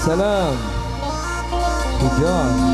salam. Good job.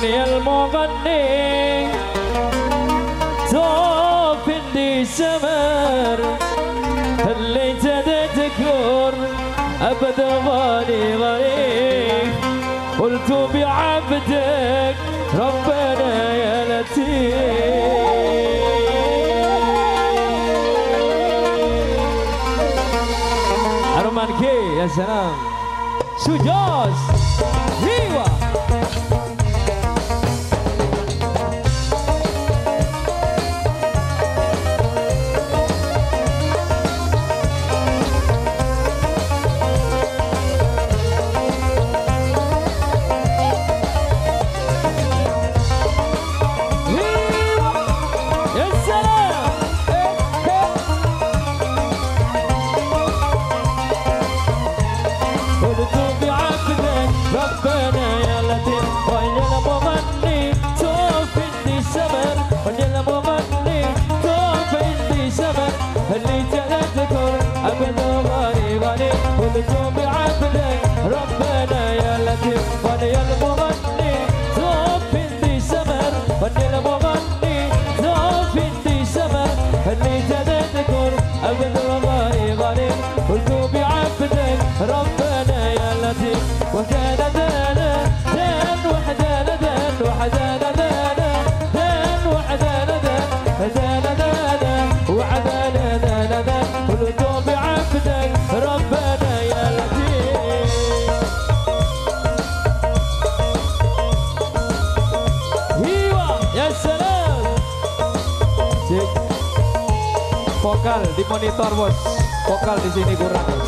ولي المغني. زوب بنت سمر اللي تذكر ابدا غالي غالي قلت بعبدك ربنا يا لطيف. Arman K ya salam Sujos Hiwa ونجوم بعبدك ربنا يا لطيف وني المغني. ثوب في سمر وني المغني. ثوب في سمر اللي تذكر أبد الله غني قلت بعبدك ربنا يا لطيف. وكان دانا دان وحدانا دان وحدانا دانا. دان وحدانا دان. دانا دانا وعدانا Vokal di monitor bos, vokal di sini kurang.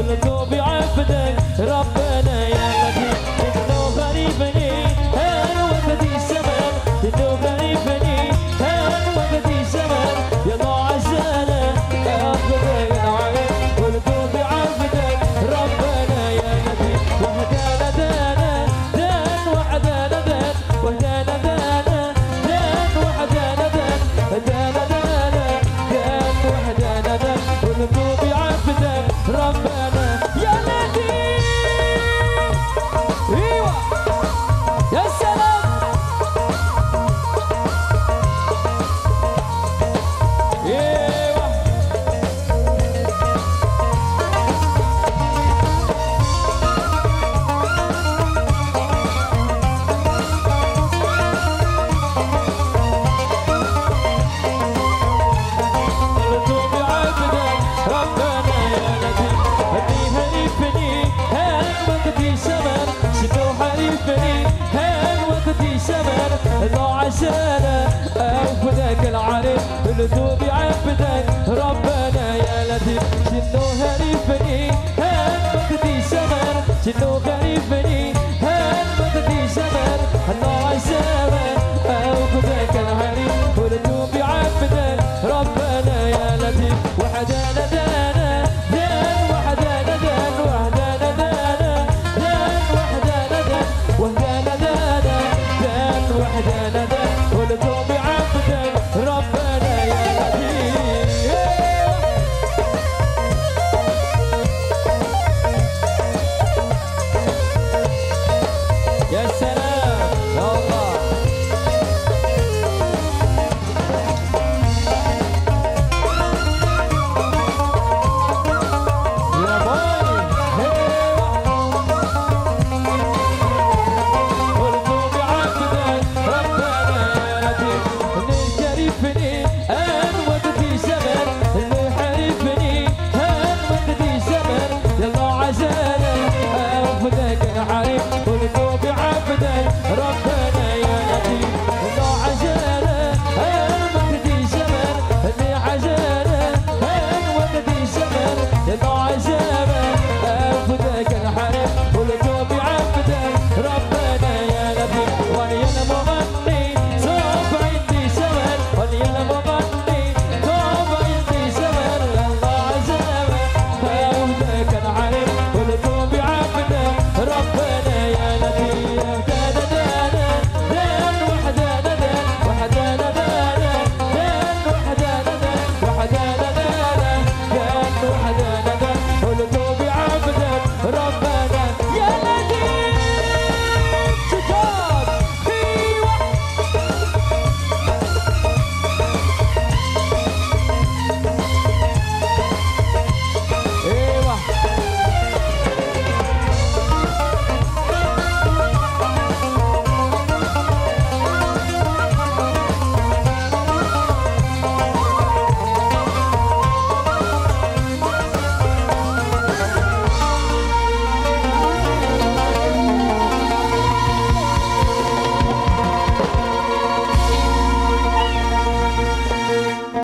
الغريب قلت بعبدك ربنا يا لو عشان أخذك العريف قلت بعبدك ربنا يا لطيف شنو هريفني